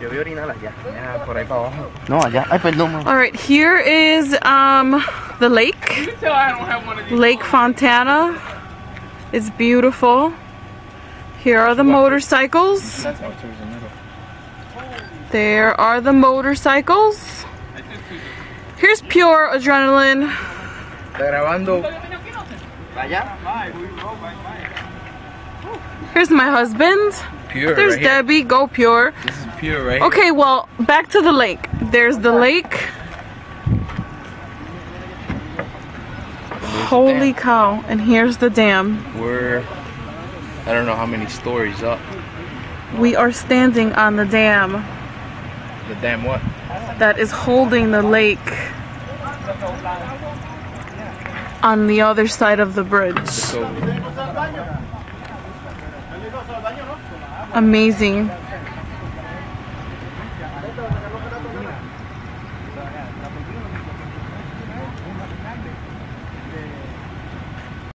Yo voy a orinar allá. Ya, por ahí para abajo. No, allá. Ay, perdón, ma. All right, here is um the lake. Lake Fontana. It's beautiful. Here are the motorcycles. There are the motorcycles. Here's pure adrenaline. Está grabando. Here's my husband. Pure There's right here. Debbie. Go pure. Right Okay, well, back to the lake. There's the lake. Holy cow. And here's the dam. We're, I don't know how many stories up. We are standing on the dam The dam what? that is holding the lake on the other side of the bridge. So, Amazing. Gracias.